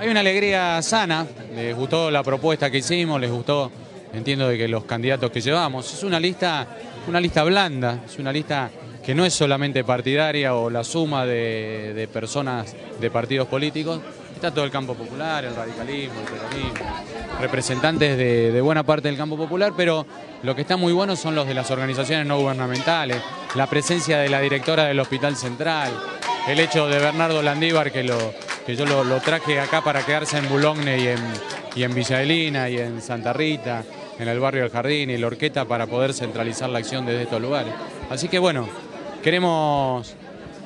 Hay una alegría sana, les gustó la propuesta que hicimos, les gustó, entiendo de que los candidatos que llevamos, es una lista, una lista blanda, es una lista que no es solamente partidaria o la suma de, personas de partidos políticos, está todo el campo popular, el radicalismo, el peronismo, representantes de, de, buena parte del campo popular, pero lo que está muy bueno son los de las organizaciones no gubernamentales, la presencia de la directora del Hospital Central, el hecho de Bernardo Landívar que lo, que yo lo, traje acá para quedarse en Boulogne y en, y en Villa y en Santa Rita, en el barrio del Jardín y la Orqueta para poder centralizar la acción desde estos lugares. Así que bueno, queremos,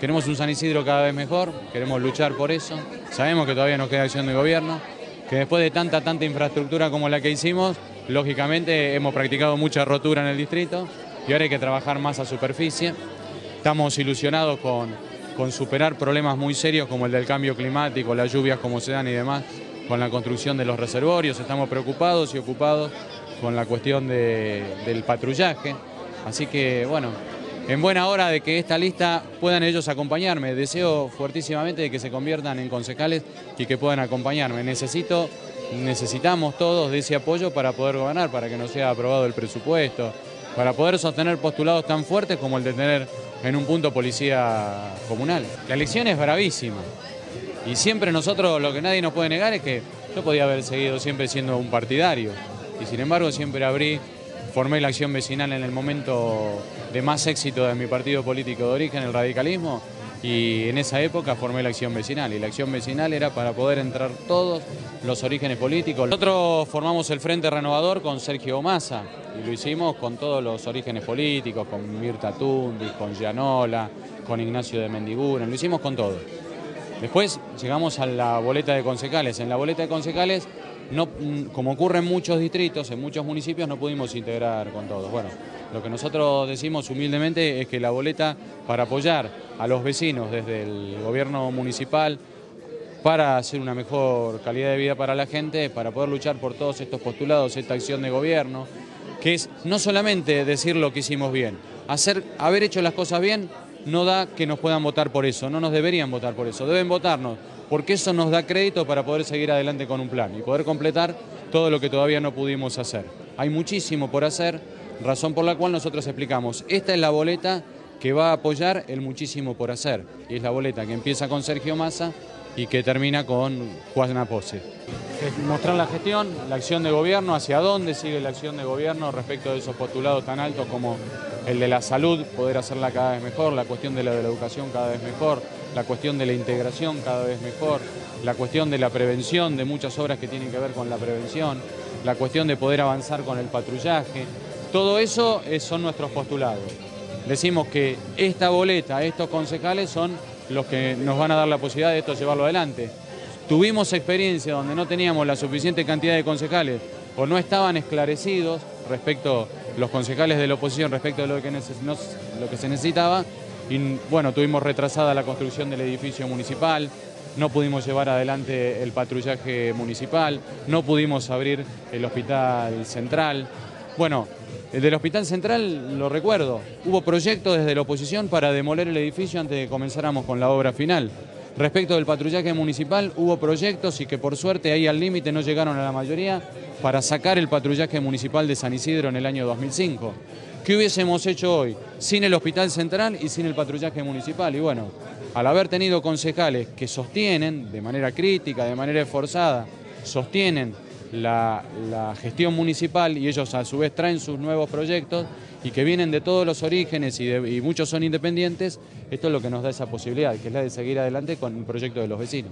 queremos un San Isidro cada vez mejor, queremos luchar por eso, sabemos que todavía nos queda acción de gobierno, que después de tanta, tanta infraestructura como la que hicimos, lógicamente hemos practicado mucha rotura en el distrito y ahora hay que trabajar más a superficie. Estamos ilusionados con, con superar problemas muy serios como el del cambio climático, las lluvias como se dan y demás, con la construcción de los reservorios, estamos preocupados y ocupados con la cuestión de, del patrullaje, así que bueno, en buena hora de que esta lista puedan ellos acompañarme, deseo fuertísimamente de que se conviertan en concejales y que puedan acompañarme, necesito, necesitamos todos de ese apoyo para poder gobernar, para que no sea aprobado el presupuesto, para poder sostener postulados tan fuertes como el de tener en un punto policía comunal. La elección es bravísima y siempre nosotros lo que nadie nos puede negar es que yo podía haber seguido siempre siendo un partidario y sin embargo siempre abrí, formé la acción vecinal en el momento de más éxito de mi partido político de origen, el radicalismo, y en esa época formé la acción vecinal y la acción vecinal era para poder entrar todos los orígenes políticos. Nosotros formamos el Frente Renovador con Sergio Massa y lo hicimos con todos los orígenes políticos, con Mirta Tundis, con Gianola, con Ignacio de Mendiguren, lo hicimos con todo. Después llegamos a la boleta de concejales. En la boleta de concejales, no, como ocurre en muchos distritos, en muchos municipios, no pudimos integrar con todos. Bueno, lo que nosotros decimos humildemente es que la boleta para apoyar a los vecinos desde el gobierno municipal, para hacer una mejor calidad de vida para la gente, para poder luchar por todos estos postulados, esta acción de gobierno, que es no solamente decir lo que hicimos bien, hacer, haber hecho las cosas bien no da que nos puedan votar por eso, no nos deberían votar por eso, deben votarnos, porque eso nos da crédito para poder seguir adelante con un plan y poder completar todo lo que todavía no pudimos hacer. Hay muchísimo por hacer, razón por la cual nosotros explicamos, esta es la boleta que va a apoyar el muchísimo por hacer, y es la boleta que empieza con Sergio Massa y que termina con Juan Napose. Mostrar la gestión, la acción de gobierno, hacia dónde sigue la acción de gobierno respecto de esos postulados tan altos como el de la salud, poder hacerla cada vez mejor, la cuestión de la, de la educación cada vez mejor, la cuestión de la integración cada vez mejor, la cuestión de la prevención, de muchas obras que tienen que ver con la prevención, la cuestión de poder avanzar con el patrullaje. Todo eso son nuestros postulados. Decimos que esta boleta, estos concejales son los que nos van a dar la posibilidad de esto llevarlo adelante. Tuvimos experiencia donde no teníamos la suficiente cantidad de concejales o no estaban esclarecidos respecto los concejales de la oposición respecto de lo que, lo que se necesitaba y bueno, tuvimos retrasada la construcción del edificio municipal, no pudimos llevar adelante el patrullaje municipal, no pudimos abrir el hospital central. Bueno, el del Hospital Central, lo recuerdo, hubo proyectos desde la oposición para demoler el edificio antes de que comenzáramos con la obra final. Respecto del patrullaje municipal, hubo proyectos y que por suerte ahí al límite no llegaron a la mayoría para sacar el patrullaje municipal de San Isidro en el año 2005. ¿Qué hubiésemos hecho hoy sin el Hospital Central y sin el patrullaje municipal? Y bueno, al haber tenido concejales que sostienen de manera crítica, de manera esforzada, sostienen la, gestión municipal y ellos a su vez traen sus nuevos proyectos y que vienen de todos los orígenes y, y muchos son independientes, esto es lo que nos da esa posibilidad, que es la de seguir adelante con el proyecto de los vecinos.